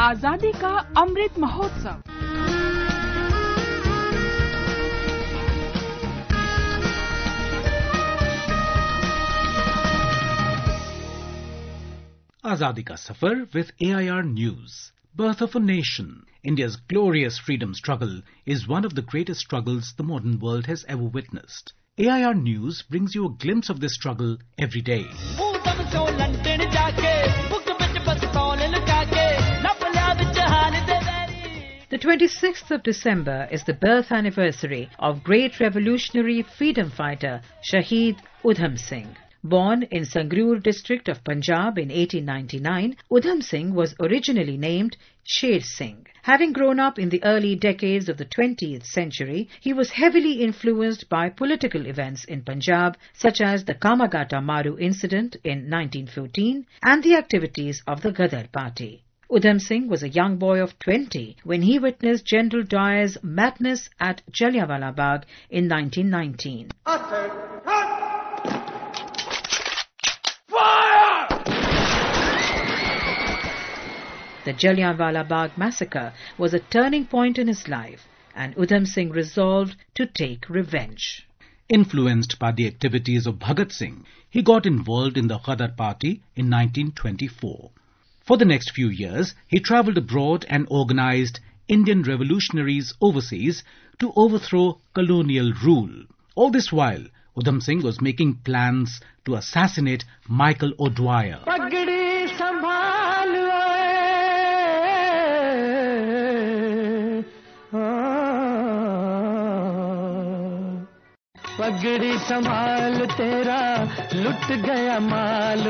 आजादी का Amrit Mahotsav Azadi Ka Safar with AIR News. Birth of a Nation. India's glorious freedom struggle is one of the greatest struggles the modern world has ever witnessed. AIR News brings you a glimpse of this struggle every day. 26th of December is the birth anniversary of great revolutionary freedom fighter Shaheed Udham Singh. Born in Sangrur district of Punjab in 1899, Udham Singh was originally named Sher Singh. Having grown up in the early decades of the 20th century, he was heavily influenced by political events in Punjab such as the Komagata Maru incident in 1914 and the activities of the Ghadar party. Udham Singh was a young boy of 20 when he witnessed General Dyer's madness at Jallianwala Bagh in 1919. The Jallianwala Bagh massacre was a turning point in his life and Udham Singh resolved to take revenge. Influenced by the activities of Bhagat Singh, he got involved in the Ghadar party in 1924. For the next few years, he travelled abroad and organized Indian revolutionaries overseas to overthrow colonial rule. All this while, Udham Singh was making plans to assassinate Michael O'Dwyer. पगड़ी संभाल तेरा लुट गया माल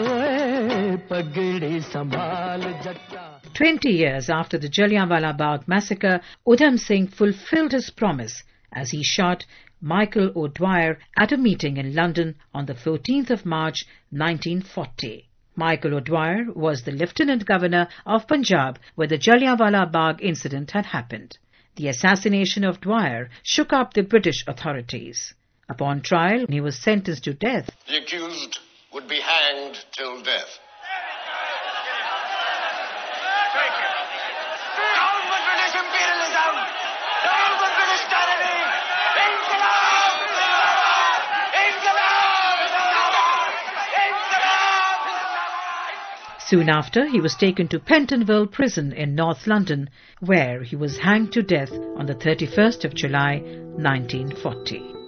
पगड़ी संभाल जट्टा 20 years after the Jallianwala Bagh massacre, Udham Singh fulfilled his promise as he shot Michael O'Dwyer at a meeting in London on the 14th of March 1940. Michael O'Dwyer was the Lieutenant Governor of Punjab where the Jallianwala Bagh incident had happened. The assassination of Dwyer shook up the British authorities. Upon trial, he was sentenced to death. The accused would be hanged till death. Soon after, he was taken to Pentonville Prison in North London, where he was hanged to death on the 31st of July 1940.